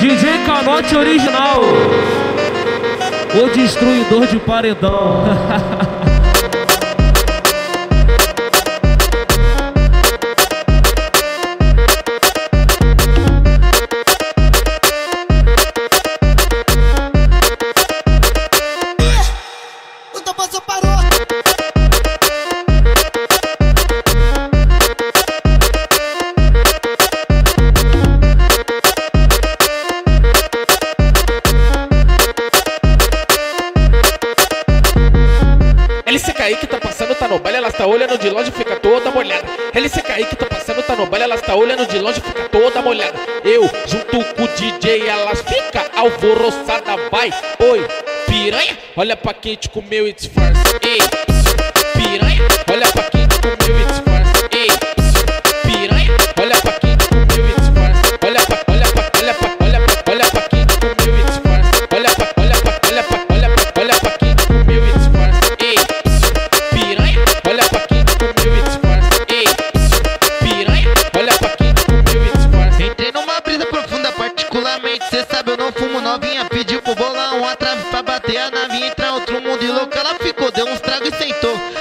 DJ Canote Original, o destruidor de paredão. Kaique tá passando, tá no baile, elas tá olhando de longe, fica toda molhada. LC Kaique tá passando, tá no baile, elas tá olhando de longe, fica toda molhada. Eu, junto com o DJ, elas fica alvoroçada, vai. Oi, piranha, olha pra quem te comeu, it's first. Ei, piranha, olha pra novinha pediu pro bolão a trave pra bater a navinha, entrar outro mundo e louca, ela ficou, deu uns tragos e sentou.